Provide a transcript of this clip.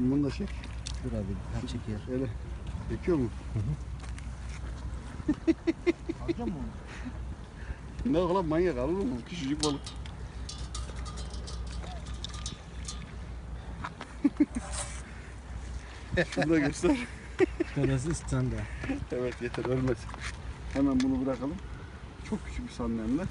Şimdi bunu da çek. Dur abi ha çeker. Öyle. Çekiyor mu? Alacağım mı onu? Ne oğlum manyak alır mı? Küçücük balık. Şunu da göster. Karası standa. Evet yeter ölmez. Hemen bunu bırakalım. Çok küçük bir sandalye.